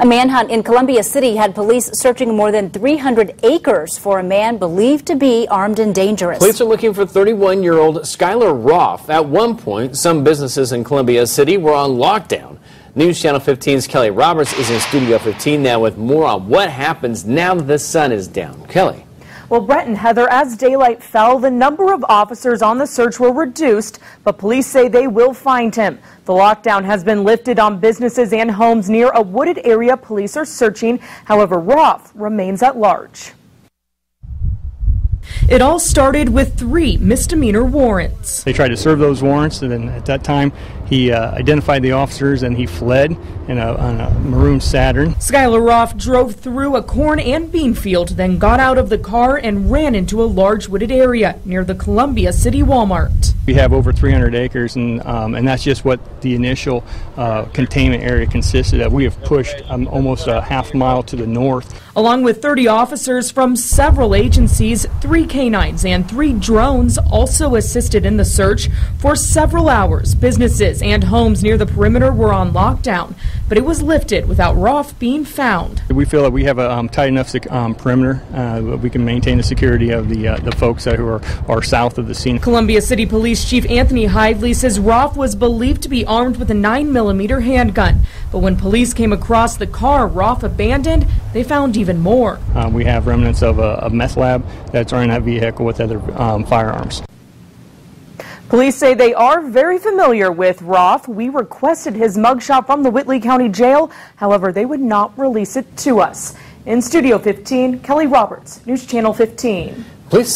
A manhunt in Columbia City had police searching more than 300 acres for a man believed to be armed and dangerous. Police are looking for 31-year-old Skylar Roth. At one point, some businesses in Columbia City were on lockdown. News Channel 15's Kelly Roberts is in Studio 15 now with more on what happens now that the sun is down. Kelly. Well, Brett and Heather, as daylight fell, the number of officers on the search were reduced, but police say they will find him. The lockdown has been lifted on businesses and homes near a wooded area police are searching. However, Roth remains at large. It all started with three misdemeanor warrants. They tried to serve those warrants, and then at that time, he uh, identified the officers and he fled in a, on a maroon Saturn. Skylar Roth drove through a corn and bean field, then got out of the car and ran into a large wooded area near the Columbia City Walmart. We have over 300 acres, and um, and that's just what the initial uh, containment area consisted of. We have pushed um, almost a half mile to the north. Along with 30 officers from several agencies, three canines and three drones also assisted in the search for several hours. Businesses and homes near the perimeter were on lockdown, but it was lifted without Roth being found. We feel that we have a um, tight enough um, perimeter. Uh, we can maintain the security of the uh, the folks who are, are south of the scene. Columbia City Police Chief Anthony Hively says Roth was believed to be armed with a 9mm handgun, but when police came across the car Roth abandoned, they found even more. Uh, we have remnants of a, a, meth lab that's running that vehicle with other um, firearms. Police say they are very familiar with Roth. We requested his mugshot from the Whitley County Jail. However, they would not release it to us. In Studio 15, Kelly Roberts, News Channel 15. Police